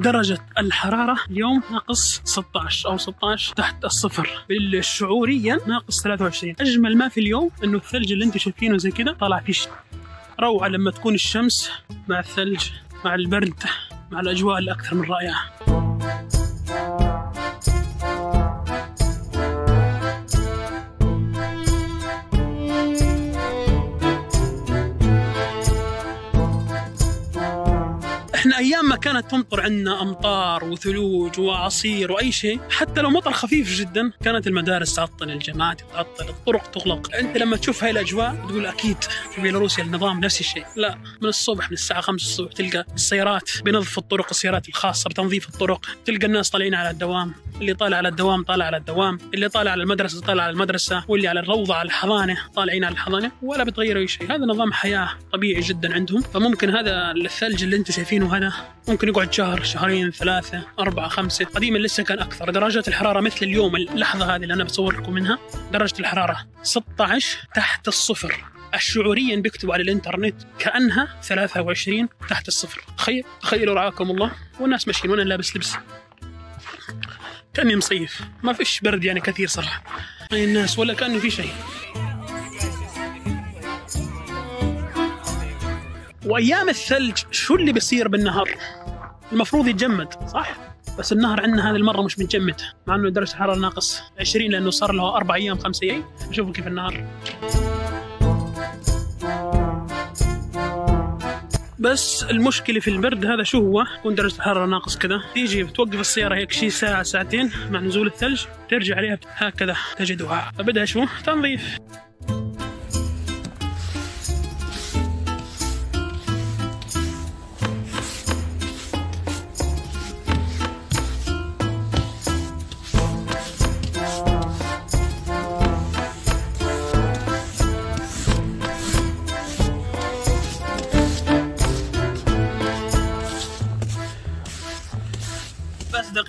درجة الحرارة اليوم ناقص 16 أو 16 تحت الصفر. شعوريا ناقص 23 أجمل ما في اليوم إنه الثلج اللي أنتم شايفينه زي كده طالع فيه روعة لما تكون الشمس مع الثلج مع البرد مع الأجواء الأكثر من رائعة. أيام ما كانت تمطر عندنا أمطار وثلوج واعاصير وأي شيء حتى لو مطر خفيف جدا كانت المدارس تعطل الجامعات تعطل الطرق تغلق. أنت لما تشوف هاي الأجواء تقول أكيد في بيلاروسيا النظام نفس الشيء. لا من الصبح من الساعة 5 الصبح تلقى السيارات بنظف الطرق السيارات الخاصة بتنظيف الطرق. تلقى الناس طالعين على الدوام اللي طالع على الدوام طالع على الدوام اللي طالع على المدرسة طالع على المدرسة واللي على الروضة على الحضانة طالعين على الحضانة ولا بتغيروا أي شيء. هذا نظام حياة طبيعي جدا عندهم. فممكن هذا الثلج اللي أنتم شايفينه هذا ممكن يقعد شهر شهرين ثلاثة أربعة خمسة. قديما لسه كان أكثر. درجات الحرارة مثل اليوم. اللحظة هذه اللي أنا بصور لكم منها. درجة الحرارة 16 تحت الصفر. الشعوريا بيكتبوا على الإنترنت كأنها 23 تحت الصفر. تخيل تخيلوا رعاكم الله. والناس ماشيين وأنا لابس لبس. كأني مصيف. ما فيش برد يعني كثير صراحة. الناس ولا كأنه في شيء. وأيام الثلج شو اللي بيصير بالنهار المفروض يتجمد صح بس النهر عندنا هذه المرة مش متجمد مع إنه درجة الحرارة ناقص 20 لأنه صار له أربع أيام خمس أيام شوفوا كيف النهر بس المشكلة في البرد هذا شو هو؟ تكون درجة الحرارة ناقص كذا، تيجي بتوقف السيارة هيك شي ساعة ساعتين مع نزول الثلج، ترجع عليها هكذا تجدها، فبدها شو؟ تنظيف.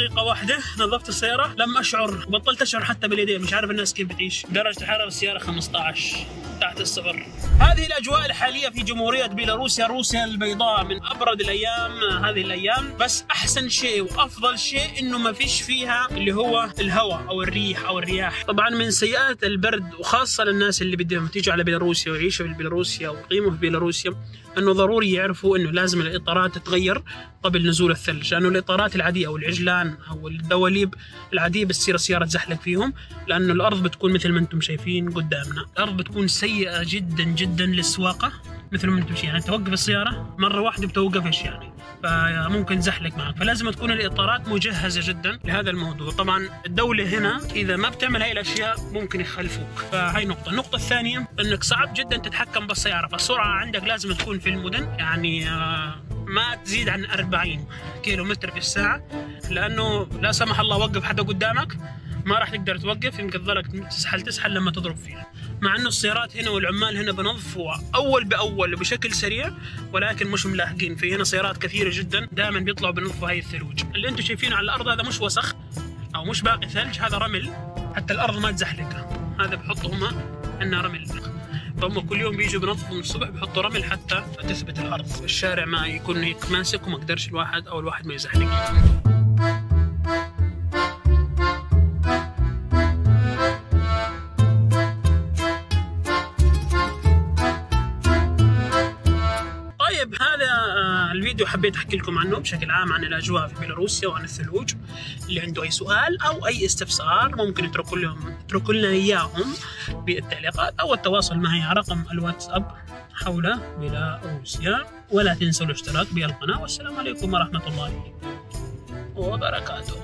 دقيقة واحدة. نظفت السيارة. لم أشعر. بطلت أشعر حتى باليدين. مش عارف الناس كيف بتعيش. درجة حرارة السيارة 15 تحت الصفر. هذه الأجواء الحالية في جمهورية بيلاروسيا روسيا البيضاء من أبرد الأيام هذه الأيام. بس أحسن شيء وأفضل شيء إنه ما فيش فيها اللي هو الهواء أو الريح أو الرياح. طبعا من سيئات البرد وخاصة للناس اللي بدهم تيجوا على بيلاروسيا ويعيشوا في بيلاروسيا ويقيموا في بيلاروسيا إنه ضروري يعرفوا إنه لازم الإطارات تتغير قبل نزول الثلج. لأنه الإطارات العادية أو العجلان أو الدواليب العادية بتصير السيارة تزحلق فيهم لأنه الأرض بتكون مثل ما أنتم شايفين قدامنا. الأرض بتكون سيئة جدا جدا للسواقة مثل ما أنتم يعني توقف السيارة مرة واحدة بتوقفش يعني. فممكن تزحلق معك. فلازم تكون الإطارات مجهزة جدا لهذا الموضوع. طبعا الدولة هنا إذا ما بتعمل هاي الأشياء ممكن يخلفوك. فهي نقطة. النقطة الثانية إنك صعب جدا تتحكم بالسيارة. فالسرعة عندك لازم تكون في المدن. يعني ما تزيد عن 40 كيلو متر في الساعة لأنه لا سمح الله وقف حدا قدامك. ما راح تقدر توقف يمكن تظلك تسحل تسحل لما تضرب فيها مع إنه السيارات هنا والعمال هنا بنظفوا أول بأول وبشكل سريع ولكن مش ملاحقين. في هنا سيارات كثيرة جدا دائما بيطلعوا بنظفوا هاي الثلوج. اللي أنتم شايفينه على الأرض هذا مش وسخ أو مش باقي ثلج هذا رمل. حتى الأرض ما تزحلق. هذا بحطوا هم عندنا رمل. فهم كل يوم بيجوا بنظفوا من الصبح بحطوا رمل حتى تثبت الأرض. الشارع ما يكون هيك ماسك وما قدرش الواحد أو الواحد ما يزحلق. الفيديو حبيت أحكي لكم عنه بشكل عام عن الأجواء في بيلاروسيا وعن الثلوج. اللي عنده أي سؤال أو أي استفسار ممكن يتركوا لهم يتركوا لنا إياهم بالتعليقات أو التواصل معي على رقم الواتساب حول بيلاروسيا. ولا تنسوا الاشتراك بالقناة. والسلام عليكم ورحمة الله وبركاته.